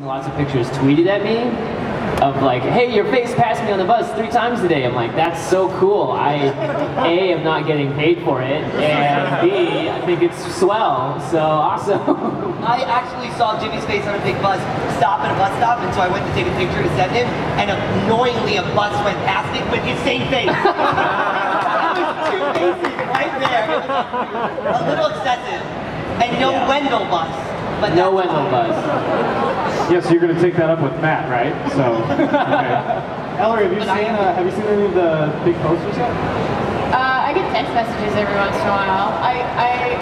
Lots of pictures tweeted at me of like, hey, your face passed me on the bus three times today. I'm like, that's so cool. I, A, am not getting paid for it, and B, I think it's swell, so awesome. I actually saw Jimmy's face on a big bus stop at a bus stop, and so I went to take a picture to send him, and annoyingly a bus went past it with his same face. Two faces right there. A little excessive. And no Yeah. Wendell bus. But no that's Wendell fine. Yes, Yeah, so you're going to take that up with Matt, right? So, okay. Ellary, have you seen uh, have you seen any of the big posters yet? Uh, I get text messages every once in a while. I, I,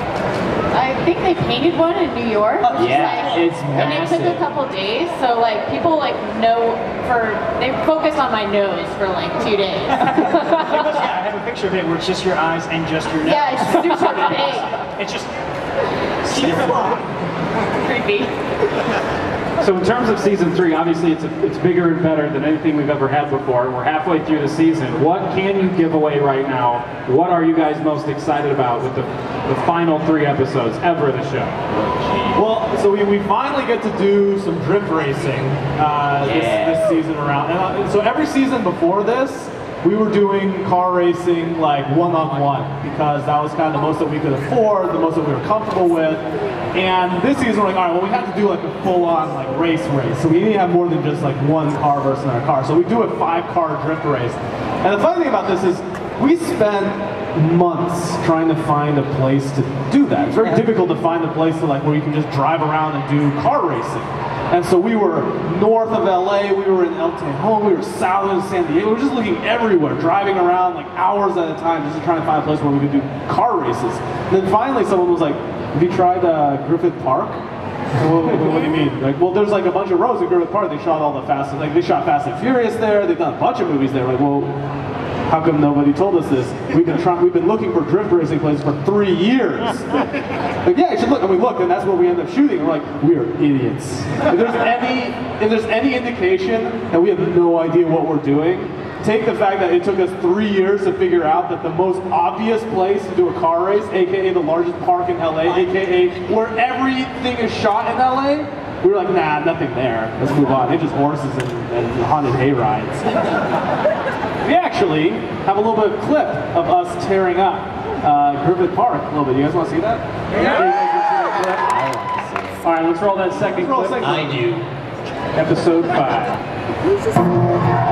I think they painted one in New York. which is Yeah, like, it's And it took a couple days, so like people like know for they focus on my nose for like two days. yeah, I have a picture of it where it's just your eyes and just your nose. yeah, it's super big, It's just creepy. So in terms of season three, obviously it's it's bigger and better than anything we've ever had before. We're halfway through the season. What can you give away right now? What are you guys most excited about with the the final three episodes ever of the show? Well, so we, we finally get to do some drift racing uh, Yeah. this, this season around. And uh, so every season before this, we were doing car racing like one on one because that was kind of the most that we could afford, the most that we were comfortable with. And this season, we're like, all right, well, we have to do like a full on like race race. So we need to have more than just like one car versus another car. So we do a five car drift race. And the funny thing about this is we spent months trying to find a place to do that. It's very difficult to find a place to like where you can just drive around and do car racing. And so we were north of LA, we were in El Tejon, we were south of San Diego. We were just looking everywhere, driving around like hours at a time just trying to find a place where we could do car races. And then finally someone was like, have you tried uh, Griffith Park? Well, what, what do you mean? Like, well, there's like a bunch of roads at Griffith Park. They shot all the fast, like they shot Fast and Furious there. They've done a bunch of movies there. Like, well, how come nobody told us this? We've been trying, we've been looking for drift racing places for three years. Like, yeah, you should look. And we looked, and that's where we end up shooting. We're like, we are idiots. If there's any, if there's any indication that we have no idea what we're doing, take the fact that it took us three years to figure out that the most obvious place to do a car race, aka the largest park in LA, aka where everything is shot in LA, we were like, nah, nothing there. Let's move on. It's just horses and, and haunted hay rides. We actually have a little bit of clip of us tearing up uh, Griffith Park a little bit. You guys want to see that? Yeah clip. All right, let's roll that 2nd clip. I do. Episode 5.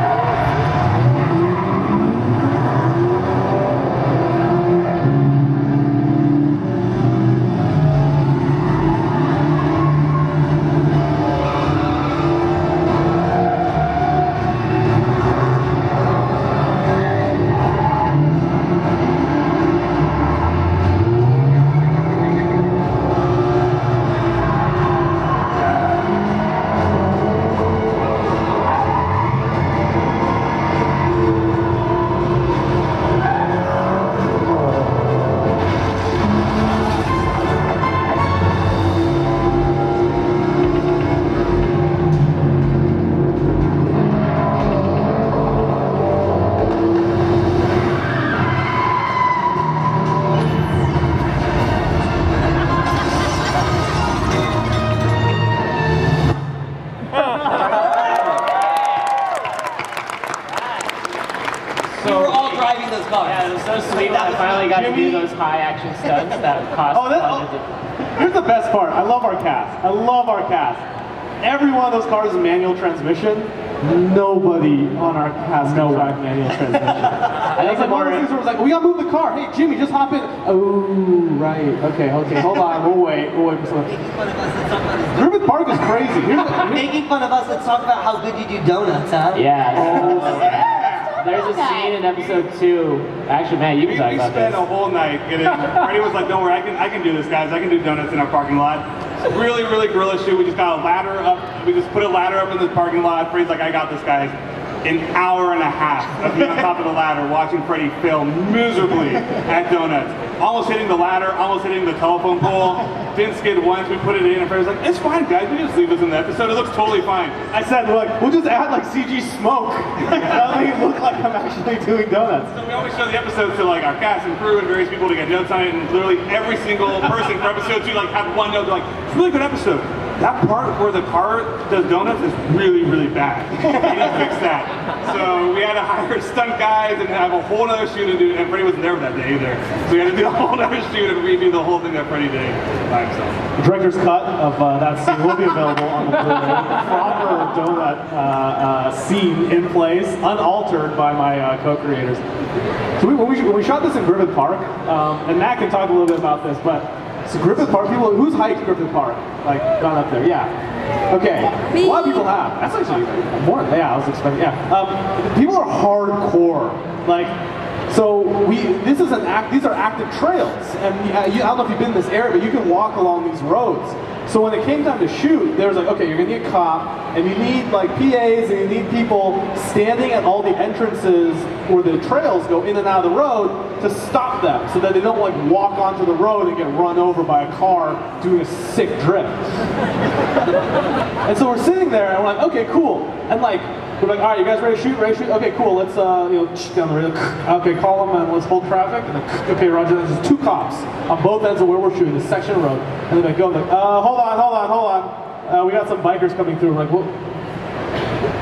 I finally got to do those high action stunts that cost Oh, that- hundreds of- oh, Here's the best part. I love our cast. I love our cast. Every one of those cars is manual transmission. Nobody on our cast can drive manual transmission. I think like one of those things where it's like, we gotta move the car. Hey, Jimmy, just hop in. Oh, right. Okay, okay. Hold on. We'll wait. We'll wait for someone. Making fun of us, let's talk about his Griffith Park is crazy. Here's the, here's, Making fun of us, let's talk about how good you do donuts, huh? Oh, yeah. There's a scene in episode two. Actually, man, you can We, talk we about spent a whole night getting. Freddie was like, "Don't worry, I can, I can do this, guys. I can do donuts in our parking lot." Really, really gorilla shoot. We just got a ladder up. We just put a ladder up in the parking lot. Freddie's like, "I got this, guys." An hour and a half of me on top of the ladder watching Freddie fail miserably at donuts. Almost hitting the ladder, almost hitting the telephone pole. Didn't skid once. We put it in, and Freddie's like, "It's fine, guys. We just leave this in the episode. It looks totally fine." I said, like, we'll just add like CG smoke. That'll make it look like I'm actually doing donuts. So we always show the episodes to like our cast and crew and various people to get notes on it, and literally every single person for episode two like had one note. They're like, "It's a really good episode." That part where the car does donuts is really, really bad. We need to fix that. So we had to hire stunt guys and have a whole other shoot to do, and Freddie wasn't there that day either. So we had to do a whole other shoot and redo the whole thing that Freddie did by himself. The director's cut of uh, that scene will be available on the Blu-ray. Proper donut uh, uh, scene in place, unaltered by my uh, co-creators. So we, when, we, when we shot this in Griffith Park, um, and Matt can talk a little bit about this, but so Griffith Park, people, who's hiked Griffith Park? Like, gone up there, yeah. Okay, a lot of people have. That's actually more, yeah, I was expecting, yeah. Um, people are hardcore. Like, so we, this is an act, these are active trails, and uh, you, I don't know if you've been in this area, but you can walk along these roads. So when it came time to shoot, there was like, okay, you're gonna need a cop, and you need like PAs, and you need people standing at all the entrances where the trails go in and out of the road to stop them, so that they don't like walk onto the road and get run over by a car doing a sick drift. and so we're sitting there, and we're like, okay, cool, and like. We're like, all right, you guys ready to shoot? Ready to shoot? Okay, cool. Let's, uh, you know, down the radio. Okay, call them and let's hold traffic. And then, okay, Roger. There's two cops on both ends of where we're shooting, the section road. And then they go, like, uh, hold on, hold on, hold on. Uh, we got some bikers coming through. We're like, what?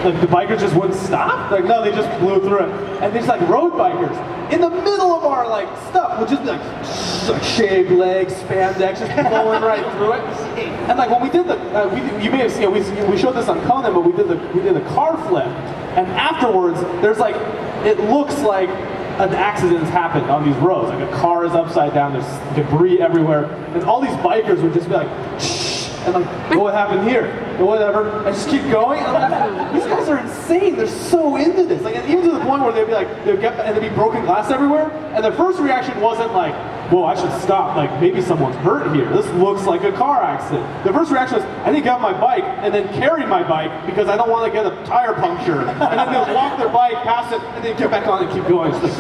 Like the bikers just wouldn't stop? Like no, they just blew through it. And these like road bikers in the middle of our like stuff, would just be like, like shaved legs, spandex, just blowing right through it. And like when we did the, uh, we, you may have seen, we, we showed this on Conan, but we did the we did the car flip, and afterwards there's like, it looks like an accident has happened on these roads. Like a car is upside down, there's debris everywhere, and all these bikers would just be like. And like, what happened here? Whatever. I just keep going. Like, these guys are insane. They're so into this. Like, even to the point where they'd be like, they'd get, and there'd be broken glass everywhere. And the first reaction wasn't like, whoa, I should stop. Like, maybe someone's hurt here. This looks like a car accident. The first reaction was, I need to get my bike and then carry my bike because I don't want to get a tire puncture. And then they'll walk their bike past it and then get back on and keep going. Like-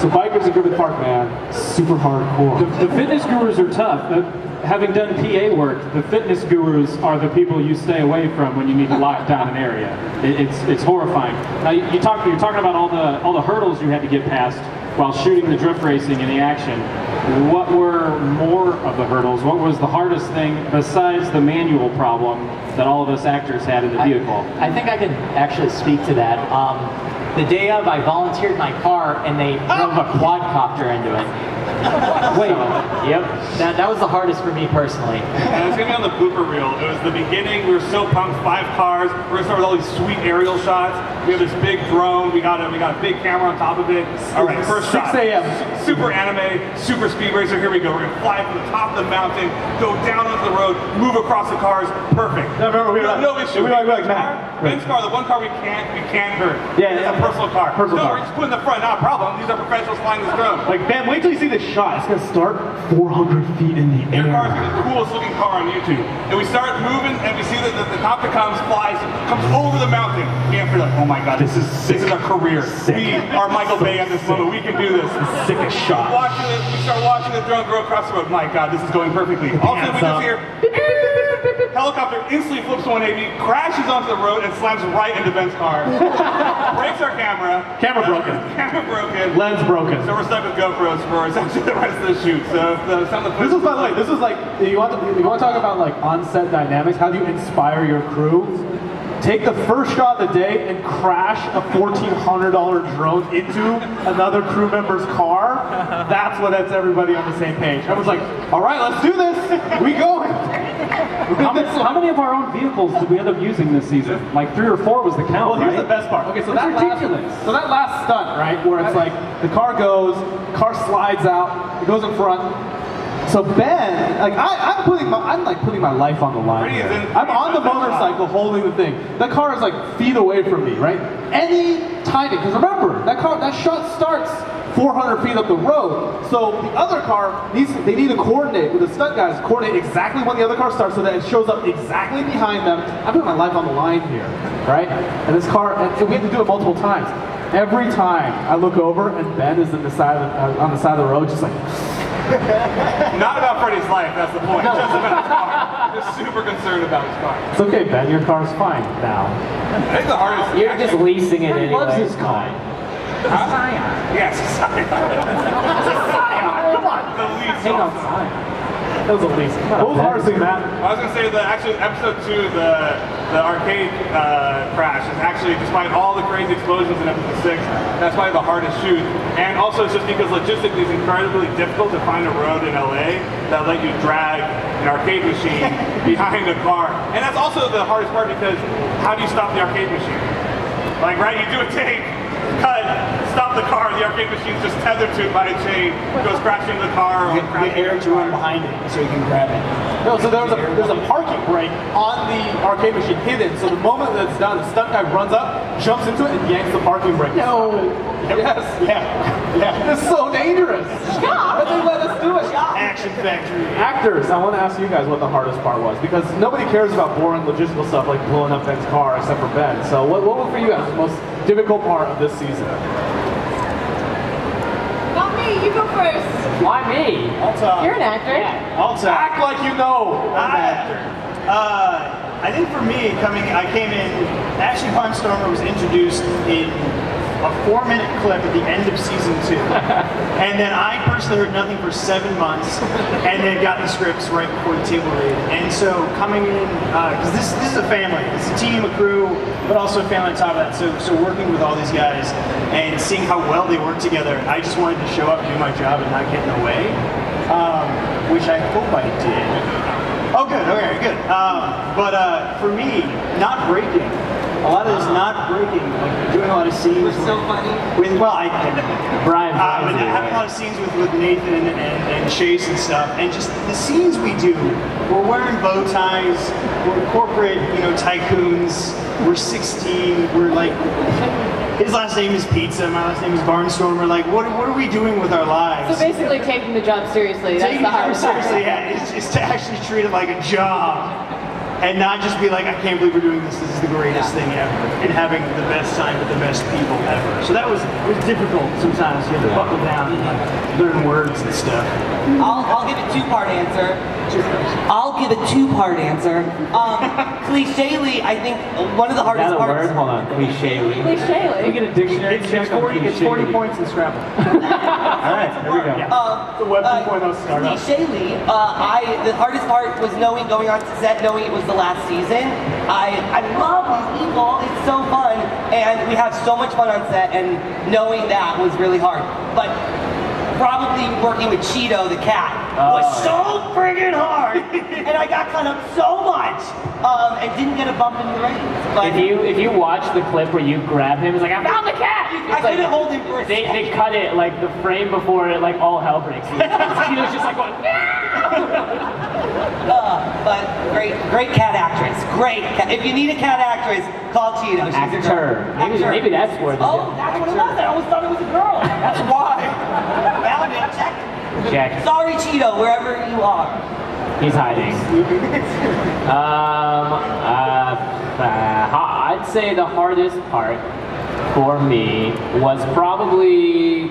so bikers in Griffith Park, man, super hardcore. The, the fitness gurus are tough. Uh, Having done PA work, the fitness gurus are the people you stay away from when you need to lock down an area. It, it's it's horrifying. Now you, you talk, you're talking about all the all the hurdles you had to get past while shooting the drift racing and the action. What were more of the hurdles? What was the hardest thing besides the manual problem that all of us actors had in the vehicle? I think I can actually speak to that. Um, the day of, I volunteered my car, and they drove a quadcopter into it. Wait, Yep, that, that was the hardest for me personally. And it's gonna be on the blooper reel. It was the beginning. We were so pumped. Five cars. We're gonna start with all these sweet aerial shots. We have this big drone. We got a we got a big camera on top of it. All right, first 6 shot. a.m.. Super anime, super speed racer. Here we go. We're gonna fly from the top of the mountain, go down onto the road, move across the cars. Perfect. No, remember, we were no, like- no issue. we were like- we were like, Matt, car- Ben's car, the one car we can't we can't hurt. Yeah, it's yeah. a personal car. Personal no, car. we're just putting the front. Not a problem. These are professionals flying this drone. Like, Ben, wait till you see this shot. It's gonna start 400 feet in the air. Your car's air. the coolest looking car on YouTube. And we start moving and we see that the, the copter comes, flies, comes over the mountain. And we're like, oh my god, this is this is our career. Sick. We are Michael Bay at this moment. We can do this. Sickest We shot. watching it, we start watching the drone go across the road. My god, this is going perfectly. All of a sudden we just hear helicopter instantly flips 180, crashes onto the road and slams right into Ben's car. Breaks our camera. Camera broken. Camera broken. Lens broken. So we're stuck with GoPros for essentially the rest of the shoot. So the of the This is, by the way, this is like, you want, to, you want to talk about like on-set dynamics? How do you inspire your crew? Take the first shot of the day and crash a $1,400 drone into another crew member's car. That's what gets everybody on the same page. I was like, all right, let's do this. We going. how many, how many of our own vehicles did we end up using this season? Like three or four was the count, Well, here's right? the best part. Okay, so That's that last, so that last stunt, right, where it's like the car goes, car slides out, it goes in front. So Ben, like I, I'm putting my, I'm like putting my life on the line. Pretty here. is in- I'm on the pretty is in motorcycle holding the thing. The car is like feet away from me, right? Any timing, because remember that car, that shot starts 400 feet up the road. So the other car needs, they need to coordinate with the stunt guys, coordinate exactly when the other car starts so that it shows up exactly behind them. I'm putting my life on the line here, right? And this car, and we have to do it multiple times. Every time I look over and Ben is in the side of, uh, on the side of the road, just like, Not about Freddie's life, that's the point. Just about his car. Just super concerned about his car. it's okay, Ben, your car's fine now. I think the hardest. You're just leasing it anyway. loves his it's car. fine. Yes, Come on. The lead Hang on, song. Fine. That was the least. What was the hardest thing, Matt? I was gonna say the actually episode two, the the arcade uh, crash is actually, despite all the crazy explosions in episode six, that's probably the hardest shoot. And also it's just because logistically it's incredibly difficult to find a road in LA that let you drag an arcade machine behind a car. And that's also the hardest part because how do you stop the arcade machine? Like, right, you do a take, cut, stop the car, the arcade machine's just tethered to it by a chain, goes crashing the car or Get, crashing get Eric to run behind it so he can grab it. No, so there's a there's a parking brake on the arcade machine hidden. So the moment that it's done, the stunt guy runs up, jumps into it, and yanks the parking brake. No. Yes. Yeah, yeah. It's so dangerous. But they let us do it. Action Factory. Actors, I want to ask you guys what the hardest part was because nobody cares about boring logistical stuff like blowing up Ben's car except for Ben. So what, what was for you guys the most difficult part of this season? Not me, you go first. Why me? I'll talk. You're an actor. I'll talk. Act like you know. I, uh, I think for me, coming, I came in. Actually, Barnstormer was introduced in a four-minute clip at the end of season two, and then I personally heard nothing for seven months, and then got the scripts right before the table read. And so coming in, because this this is a family, it's a team, a crew, but also a family on top of that. So so working with all these guys and seeing how well they work together, I just wanted to show up, do my job, and not get in the way, um, which I hope I did. Oh, good. Okay, good. Um, but uh, for me, not breaking. A lot of this not breaking, like doing a lot of scenes. We're so funny. With well, I Brian. uh, but having a lot of scenes with, with Nathan and, and Chase and stuff, and just the scenes we do. We're wearing bow ties. We're corporate, you know, tycoons. We're 16. We're like. His last name is Pizza. My last name is Barnstormer. Like, what, what are we doing with our lives? So basically taking the job seriously. That's Taking the the job part. seriously, yeah, is, is to actually treat it like a job. And not just be like, I can't believe we're doing this. This is the greatest thing ever. And having the best time with the best people ever. So that was it was difficult sometimes. You had to buckle down and like, learn words and stuff. I'll, I'll give a two-part answer. I'll give a two-part answer. Um, clichely, I think one of the Is hardest that a parts. word? Hold on. Cliche. Cliche. We get a dictionary It's, check it's 40, it's 40 points in Scrabble. All right, here we go. Um, The Web uh, 2.0 startup. Clichely, uh, I the hardest part was knowing going on to set, knowing it was the last season. I I love these people. It's so fun, and we have so much fun on set. And knowing that was really hard. But probably working with Cheeto the cat was so friggin' hard, and I got cut up so much, um, and didn't get a bump in the ratings. But If you if you watch the clip where you grab him, it's like I found the cat. I like- couldn't hold him for a They, second. they cut it like the frame before it like all hell breaks loose. he was just like going, Uh, but great, great cat actress. Great. Cat. If you need a cat actress, call Cheeto. She's actor. Maybe, Actor. maybe that's where the Oh, that's what it was. I always thought it was a girl. That's why. Found it. Check. check. Sorry, Cheeto, wherever you are. He's hiding. um, uh, uh, I'd say the hardest part for me was probably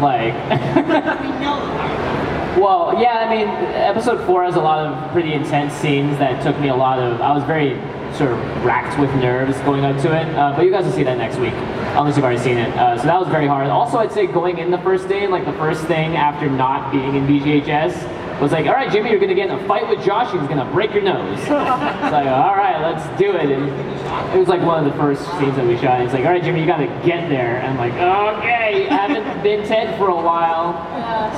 like. Well, yeah, I mean, episode four has a lot of pretty intense scenes that took me a lot of. I was very sort of racked with nerves going up to it, uh, but you guys will see that next week, unless you've already seen it. Uh, so that was very hard. Also, I'd say going in the first day, like the first thing after not being in VGHS, was like, all right, Jimmy, you're gonna get in a fight with Josh. He's gonna break your nose. it's like, all right, let's do it. And it was like one of the first scenes that we shot. He's like, all right, Jimmy, you gotta get there. And I'm like, okay, I haven't been Ted for a while.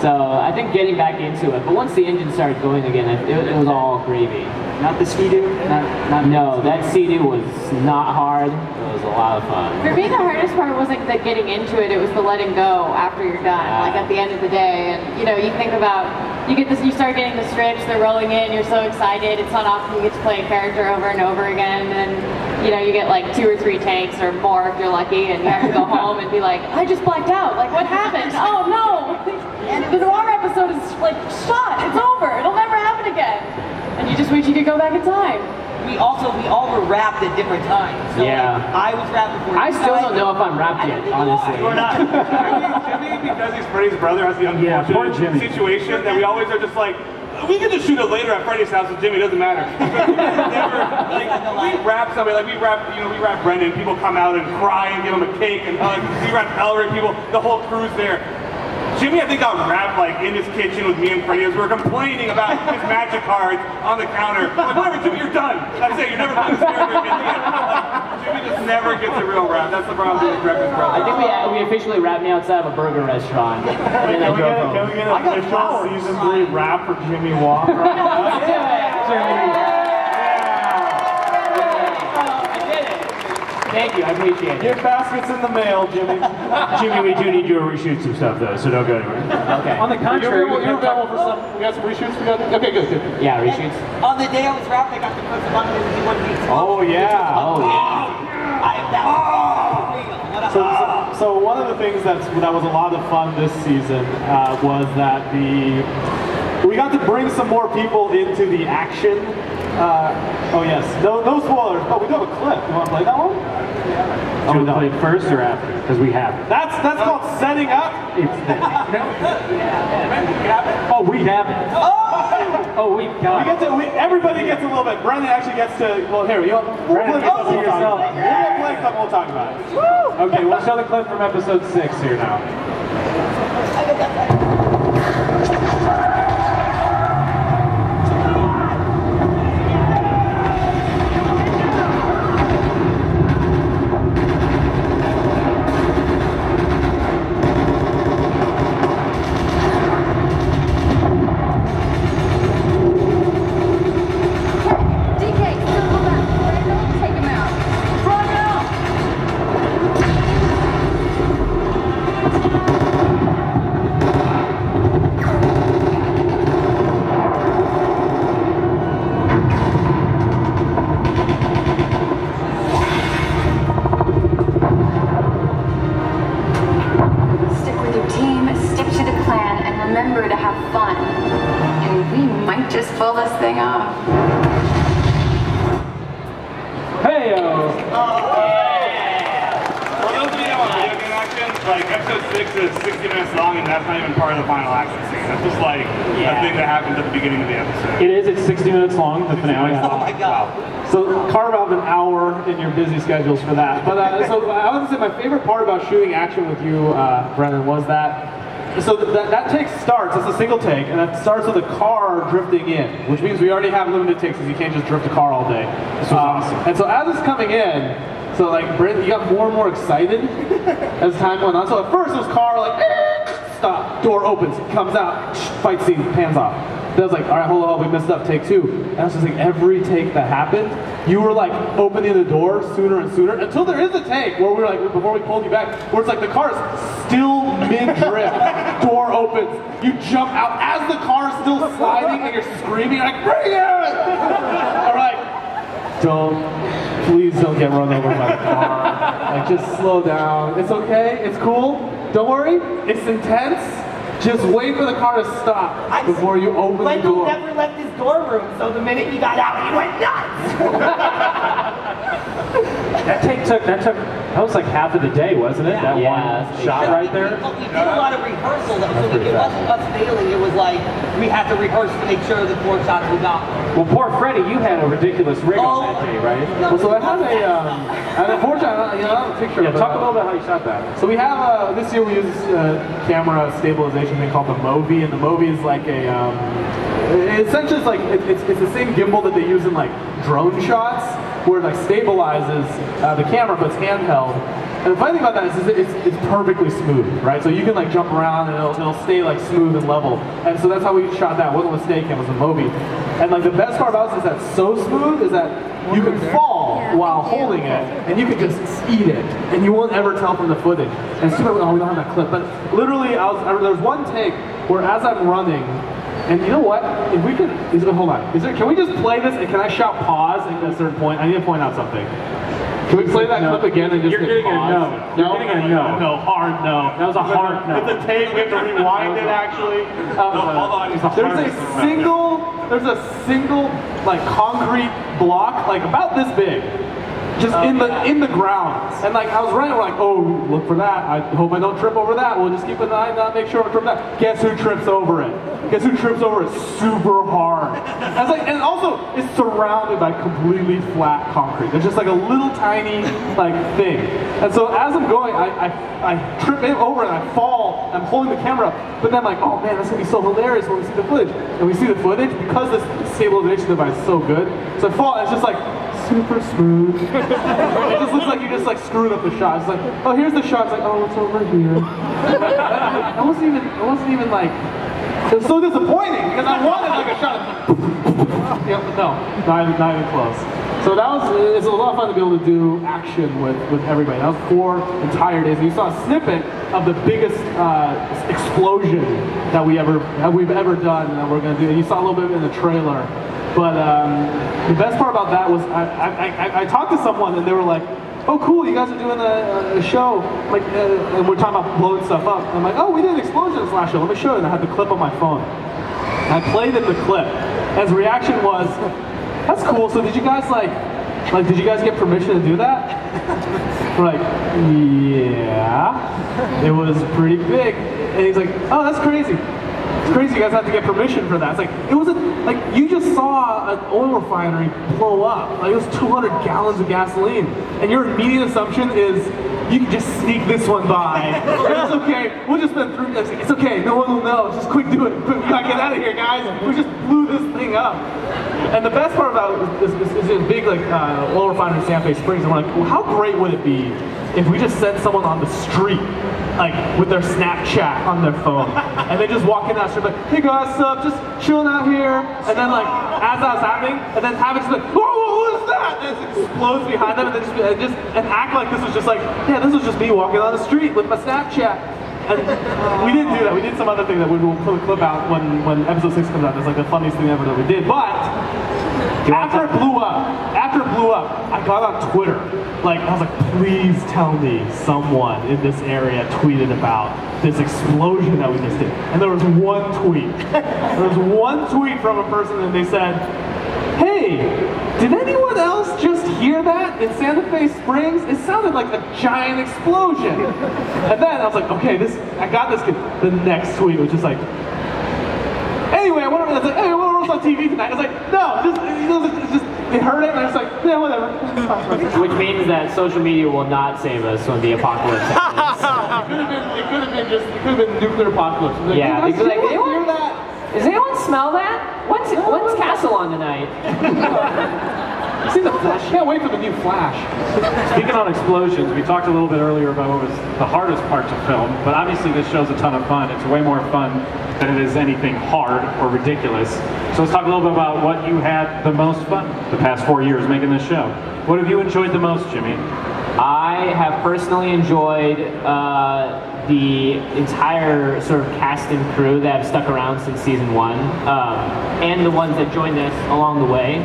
So I think getting back into it. But once the engine started going again, it, it, it was all gravy. Not the ski do. Not not No, that CD was not hard. It was a lot of fun. For me, the hardest part wasn't the getting into it; it was the letting go after you're done. Like at the end of the day, and you know, you think about you get this, you start getting the scripts, they're rolling in, you're so excited. It's not often you get to play a character over and over again, and you know, you get like two or three takes or more if you're lucky, and you have to go home and be like, I just blacked out. Like, what happened? Oh no! And the noir episode is like shot. It's over. It'll never happen again. And you just wish you could go back in time. We also, we all were wrapped at different times. So Yeah. like, I was wrapped before I still don't know if I'm wrapped yet, don't think you honestly. We're not. Jimmy, because he's Freddie's brother, has the Yeah, poor unfortunate Jimmy. situation that we always are just like, we can just shoot it later at Freddie's house with Jimmy, it doesn't matter. Never, like, we wrap somebody, like we wrap, you know, we wrap Brendan, people come out and cry and give him a cake and hug. We wrap Elric, people, the whole crew's there. Jimmy, I think got wrapped like in his kitchen with me and Freddie as we were complaining about his magic cards on the counter. I'm like, whatever, Jimmy, you're done. That's it. You're never playing this character again. Like, Jimmy just never gets a real rap. That's the problem with Griffith's brother. I think we, we officially wrapped me outside of a burger restaurant. And then I Can we drove get, can we get an official season three wrap for Jimmy Walker? Thank you, I appreciate it. Get baskets in the mail, Jimmy. Jimmy, we do need you to reshoot some stuff though, so don't go anywhere. Okay. On the contrary, You're, we you're can talk- available for some. We got some reshoots. We got. Okay, good, good. Yeah, reshoots. On the day I was wrapped, I got to press the button and he wanted Oh yeah. Oh, yeah. I am that. What a So, so, so one of the things that's that was a lot of fun this season uh, was that the we got to bring some more people into the action. Uh, oh yes, no no spoilers. Oh, we do have a clip. You want to play that one? Do you want to play first or after? Because we have it. That's that's called setting up. It's oh, we have it. Oh, we We got get it. to we, everybody gets a little bit. Brendan actually gets to. Well, here you know, we'll Brendan play gets to we'll talk yourself. We'll play a clip. We'll talk about it. Okay, we'll show the clip from episode six here now. Schedules for that. But uh, so I want to say my favorite part about shooting action with you, uh, Brennan, was that. So th- that, that take starts. It's a single take, and that starts with a car drifting in, which means we already have limited takes because you can't just drift a car all day. This was awesome. And so as it's coming in, so like Brent, you got more and more excited as time went on. So at first it was car like stop, door opens, comes out, fight scene, pans off. Then I was like, all right, hold on, we messed up, take two. And I was just like, every take that happened, you were like opening the door sooner and sooner until there is a take where we were like, before we pulled you back, where it's like the car is still mid-drift, door opens, you jump out as the car is still sliding and you're screaming, like, bring it! All right, don't, please don't get run over by the car. Like, just slow down. It's okay. It's cool. Don't worry. It's intense. Just wait for the car to stop I- before you open the Wendell door. never left his dorm room, so the minute he got out, he went nuts. That take took that took that was like half of the day, wasn't it? That Yeah, one that's shot right there. We, we did a lot of rehearsal, though, so it wasn't us failing. It was like we had to rehearse to make sure the four shots we got. Well, poor Freddie, you had a ridiculous rig on that day, right? Well, so I have a, um, and unfortunately, I don't- you know, I have a picture Yeah, of talk a little bit how you shot that. So we have uh, this year we use a camera stabilization thing called the Movi, and the Movi is like a um, it essentially it's like it's, it's the same gimbal that they use in like drone shots, where it like stabilizes uh, the camera, but it's handheld. And the funny thing about that is, is it's, it's perfectly smooth, right? So you can like jump around and it'll, it'll stay like smooth and level. And so that's how we shot that. It wasn't a mistake, it was a Movi. And like the best part about it is that it's so smooth is that you can fall while holding it, and you can just eat it, and you won't ever tell from the footage. And super, oh, we don't have that clip, but literally, I was, I, there was one take where as I'm running, and you know what? If we can, is, hold on, is there? Can we just play this? And can I shout pause at a certain point? I need to point out something. Can we play that No. clip again and just You're getting a pause? no. You're getting a no. No, hard no. That was a hard no. It's a tape. We have to rewind it actually. Um, hold on, a There's a single. There's a single like concrete block, like about this big. Just um, in the in the ground. And like I was running, we're like, oh, look for that. I hope I don't trip over that. We'll just keep an eye on, that, uh, make sure I trip that. Guess who trips over it? Guess who trips over it super hard? And, it's like, and also, it's surrounded by completely flat concrete. There's just like a little tiny like thing. And so as I'm going, I, I, I trip it over and I fall. I'm holding the camera up. But then I'm like, oh man, that's gonna be so hilarious when we see the footage. And we see the footage because this stabilization device is so good. So I fall, and it's just like super smooth. it just looks like you just like screwed up the shot. It's like, oh, here's the shot. It's like, oh, it's over here. I wasn't even, I wasn't even like, it was so disappointing because I wanted like a shot. yeah, no, not even, not even close. So that was, it's a lot of fun to be able to do action with, with everybody. That was four entire days. And you saw a snippet of the biggest uh, explosion that we ever, that we've ever done and that we're gonna do. And you saw a little bit in the trailer. But um, the best part about that was I, I, I, I talked to someone and they were like, oh cool, you guys are doing a, a show, like, uh, and we're talking about blowing stuff up. I'm like, oh, we did an explosion last show. Let me show you. And I had the clip on my phone. I played them the clip. And His reaction was, that's cool. So did you guys like, like, did you guys get permission to do that? Like, yeah. It was pretty big. And he's like, oh, that's crazy. It's crazy you guys have to get permission for that. It's like, it was a, like, you just saw an oil refinery blow up. Like, it was 200 gallons of gasoline. And your immediate assumption is, you can just sneak this one by. It's okay, we'll just spend three, like, it's okay, no one will know. Just quick do it. Quick, get out of here, guys. We just blew this thing up. And the best part about it is, is, is, is big, like, uh, oil refinery in Santa Fe Springs. And we're like, well, how great would it be if we just sent someone on the street, like with their Snapchat on their phone, and they just walk in that street like, hey guys, what's up? Just chilling out here. And then like, as that was happening, and then have it just like, whoa, whoa, what is that? And it explodes behind them, and then just, and just and act like this was just like, yeah, this was just me walking on the street with my Snapchat. And we didn't do that. We did some other thing that we will put a clip out when, when episode six comes out. That's like the funniest thing ever that we did. But after it blew up, after it blew up, I got on Twitter. Like I was like, please tell me someone in this area tweeted about this explosion that we just did. And there was one tweet. There was one tweet from a person and they said, Hey, did anyone else just hear that in Santa Fe Springs? It sounded like a giant explosion. And then I was like, okay, this I got this kid. The next tweet was just like, anyway, I went over, I was like, hey, was on TV tonight? I was like, no, just, it just, they heard it, and I was like, yeah, whatever. Which means that social media will not save us when the apocalypse happens. it could have been, it could have been just, it could have been nuclear apocalypse. Like, Yeah, "Hey, they'd be like, anyone "Anyone?" hear that? Does anyone smell that? When's, when's Castle on tonight? See the Flash? Can't wait for the new Flash. Speaking on explosions, we talked a little bit earlier about what was the hardest part to film, but obviously this show's a ton of fun. It's way more fun than it is anything hard or ridiculous. So let's talk a little bit about what you had the most fun the past four years making this show. What have you enjoyed the most, Jimmy? I have personally enjoyed uh, the entire sort of cast and crew that have stuck around since season one, um, and the ones that joined us along the way.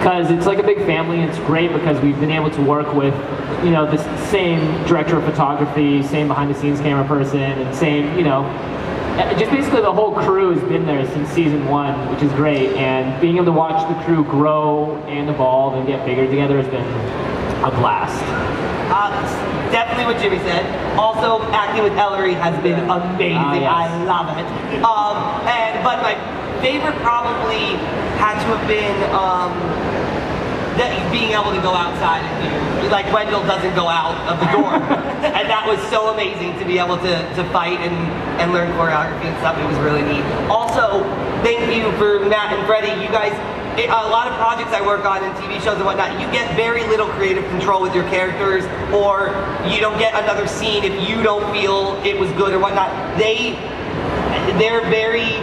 Because it's like a big family, and it's great because we've been able to work with, you know, the same director of photography, same behind-the-scenes camera person, and same, you know, just basically the whole crew has been there since season one, which is great. And being able to watch the crew grow and evolve and get bigger together has been a blast. Uh, definitely what Jimmy said. Also, acting with Ellary has been amazing. Ah, yes. I love it. Um, and but my favorite probably had to have been um, that being able to go outside and do like Wendell doesn't go out of the door, and that was so amazing to be able to, to fight and, and learn choreography and stuff. It was really neat. Also, thank you for Matt and Freddie. You guys it, a lot of projects I work on and TV shows and whatnot, you get very little creative control with your characters, or you don't get another scene if you don't feel it was good or whatnot. They, they're very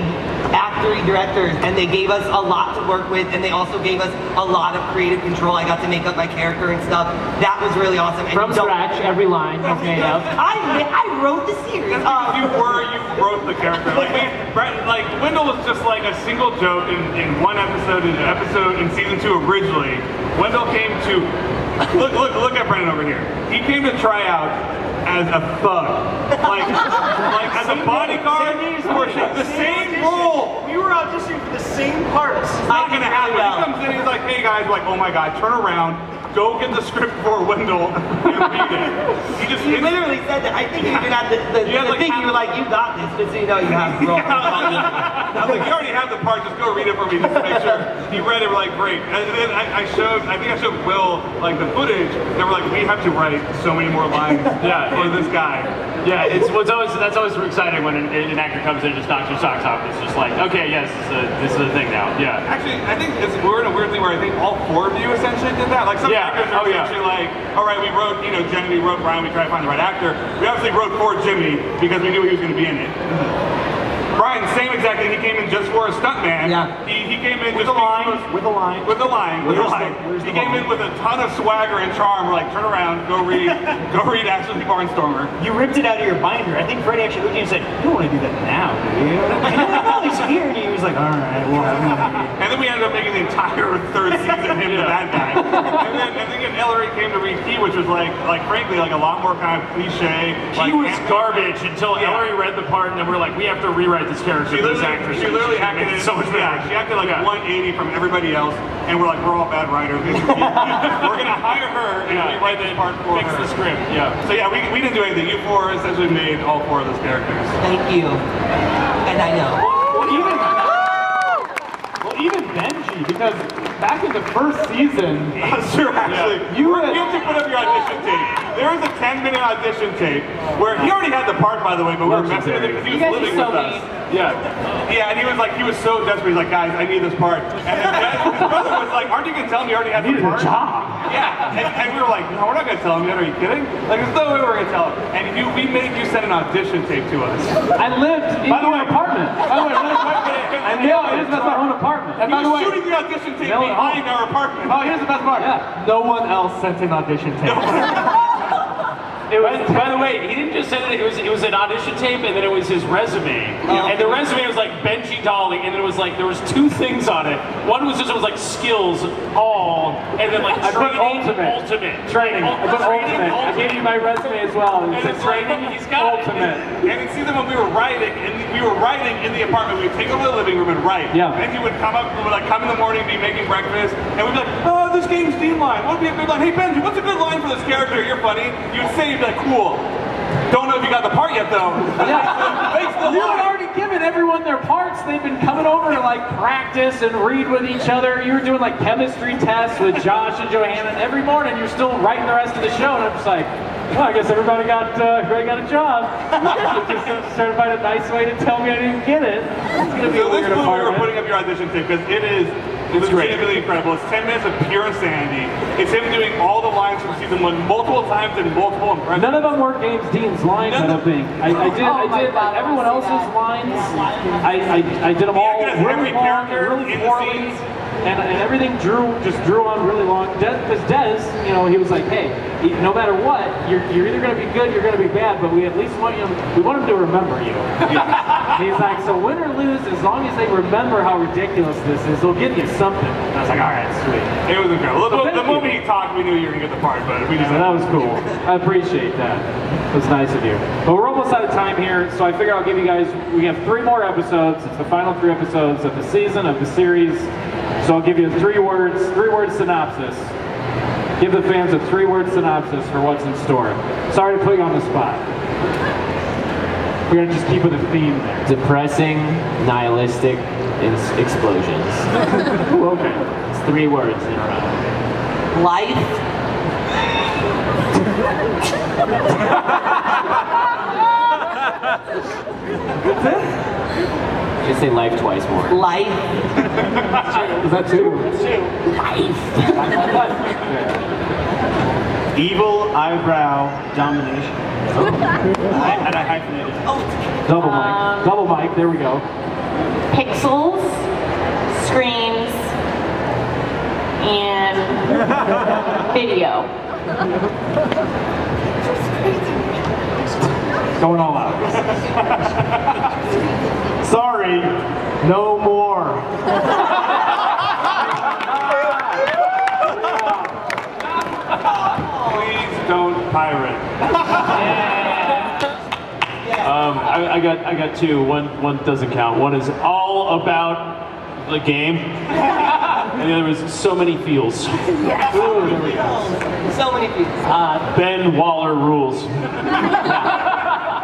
actory directors, and they gave us a lot to work with, and they also gave us a lot of creative control. I got to make up my character and stuff. That was really awesome. And From scratch, every line was made up. I, I wrote the series. That's because uh, you were, you wrote the character. Like, we, Brett, like Wendell was just like a single joke in, in one episode, in an episode in season two originally. Wendell came to, look, look, look at Brendan over here. He came to try out as a thug. Like, like as a bodyguard for the same role. We were auditioning for the same parts. It's not gonna happen. He comes in, he's like, hey guys, like, oh my god, turn around. Go get the script for Wendell and read it. He just You literally said that. I think you even had the, the, You had, the like, thing. half- You were like, you got this, just so you know you have to roll. I was like, you already have the part, just go read it for me just to make sure. He read it, we're like, great. And then I, I showed, I think I showed Will, like, the footage, and we're like, we have to write so many more lines Yeah, for this guy. Yeah, it's what's always that's always exciting when an, an actor comes in and just knocks your socks off. It's just like, okay, yes, this is a, this is a thing now. Yeah. Actually, I think it's, we're in a weird thing where I think all four of you essentially did that. Like some Yeah. Are Oh, yeah. like, all right, we wrote, you know, we wrote Brian, we tried to find the right actor. We obviously wrote for Jimmy because we knew he was going to be in it. Mm-hmm. Brian, same exact thing. He came in just for a stuntman. Yeah. He, he came in With just a line, with a line. With the line, with the Where's the- line. where's he came line? in with a ton of swagger and charm. We're like, turn around, go read, go read Ashley Barnstormer. You ripped it out of your binder. I think Freddie actually looked at you and said, "You don't want to do that now, do you?" And you're like, "Oh, he's here." And he was like, "All right, well, I'm gonna." And then we ended up making the entire third season him the bad guy. And then I think Ellary came to read Ki, which was like, like frankly, like a lot more kind of cliche. He like, was garbage until Yeah. Ellary read the part, and then we're like, we have to rewrite this character She for this literally, actress. she literally She acted made it it so much better. Yeah, she acted like Yeah. 180 from everybody else, and we're like, we're all bad writers. We're gonna hire her and Yeah, rewrite this part for Fix her. the script. Yeah. So yeah, we, we didn't do anything. You four essentially made all four of those characters. Thank you. And I know. Well, even, well, even Benji, because back in the first season, That's true, actually. You You, had- have to put up your audition tape. There was a 10 minute audition tape where he already had the part, by the way, but we were messing with it because he You was guys living so with us. mean. Yeah. Yeah, and he was like, he was so desperate. He's like, guys, I need this part. And his brother was like, aren't you gonna tell him you already had the needed a job. Yeah, and, and we were like, no, we're not gonna tell him yet. Are you kidding? Like, there's no way we're gonna tell him. And you, we made you send an audition tape to us. I lived in By the way- apartment. by the way, really quick, I know it is. That's my own apartment. And He by the way, shooting the audition tape No, no. behind our apartment. oh, here's the best part. Yeah. No one else sent an audition tape. It was, by the way, he didn't just send it. It was it was an audition tape, and then it was his resume. Oh. And the resume was like Benji Dolly, and then it was like there was two things on it. One was just it was like skills all, and then like I training, ultimate. ultimate, Training. I put Training, ultimate. I gave you my resume as well. And said it's like, training. he's got it. ultimate. And in season when we were writing, and we were writing in the apartment, we'd take over the living room and write. Yeah. And he would come up, would like come in the morning, be making breakfast, and we'd be like, oh, this game's theme line. What would be a good line? Hey Benji, what's a good line for this character? You're funny. You'd say, you'd be like, cool. Don't know if you got the part yet though. Yeah. Thanks the You had already given everyone their parts. They've been coming over to like practice and read with each other. You were doing like chemistry tests with Josh and Johanna and every morning. You're still writing the rest of the show, and I'm just like, well, I guess everybody got uh, everybody got a job. just find a nice way to tell me I didn't get it. It's gonna be a So this weird is where we're putting up your audition tape because it is It's great. legitimately incredible. It's 10 minutes of pure insanity. It's him doing all the lines from season one multiple times in multiple impressions. None of them were James Dean's lines, I don't think. I, I did, Oh I did God, everyone wanna else's that. lines. I, I, I did them He all really every long, character really in the scenes. And, and everything drew just drew on really long. Because Des, you know, he was like, hey, no matter what, you're, you're either going to be good, you're going to be bad, but we at least want you, we want him to remember you. He's like, so win or lose, as long as they remember how ridiculous this is, they'll give you something. And I was like, all right, sweet. It was incredible. Well, The, the you. moment he talked, we knew you were gonna get the part, but we just Yeah, that was cool. I appreciate that. It was nice of you. But we're almost out of time here, so I figure I'll give you guys, we have three more episodes. It's the final three episodes of the season, of the series. So I'll give you a three words, three word synopsis. Give the fans a three word synopsis for what's in store. Sorry to put you on the spot. We're gonna just keep with the theme there. Depressing, nihilistic ins- explosions. Ooh, okay. It's three words in a row. Life. Just say life twice more. Life. Is that two? Evil eyebrow domination. Oh. I, and I hyphenated. it. Double mic. Um, Double mic. There we go. Pixels, screens, and video. Going all out. Sorry, no more. please don't pirate. Um, I, I got I got two. One one doesn't count. One is all about the game. and the other was so many feels. So many feels. Uh, Ben Waller rules.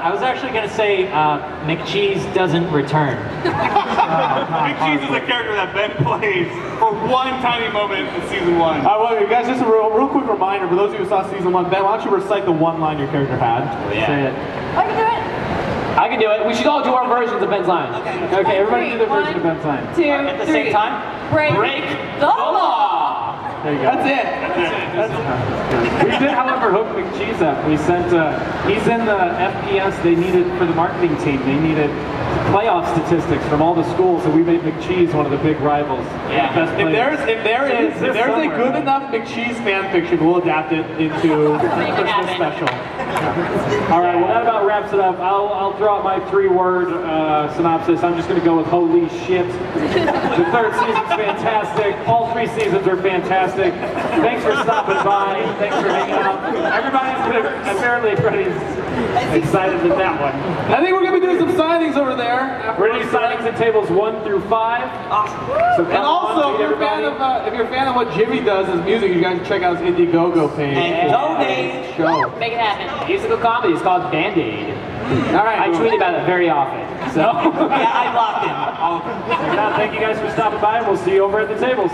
I was actually going to say uh, McCheese doesn't return. Big Cheese is a character that Ben plays for one tiny moment in season one. Uh, well, you guys, just a real, real quick reminder for those of you who saw season one. Ben, why don't you recite the one line your character had? Say it. I can do it. I can do it. We should all do our versions of Ben's line. Okay, Okay. everybody do their version of Ben's line. Two, At the three. same time? Break, Break the law. There you go. That's it. We did, however, hook McCheese up. We sent, uh, he's in the FPS, they needed, for the marketing team, they needed playoff statistics from all the schools, so we made McCheese one of the big rivals. Yeah. Best If there's if there is It's if there's a somewhere. good enough McCheese fan fiction, we'll adapt it into a Christmas happen. special. All right, well, that about wraps it up. I'll, I'll throw out my three-word uh, synopsis. I'm just going to go with holy shit. The third season's fantastic. All three seasons are fantastic. Thanks for stopping by. Thanks for hanging out. Everybody's gonna, apparently everybody's excited with that one. I think we're gonna be doing some signings over there. We're doing signings at tables one through five. So And also, if you're a fan of uh, if you're a fan of what Jimmy does as music, you guys should check out his Indiegogo page. And donate. Show. Make it happen. Musical comedy. It's called Band Aid. All right. I tweet about it very often. So. Yeah, I blocked him. Check it out. Thank you guys for stopping by, and we'll see you over at the tables.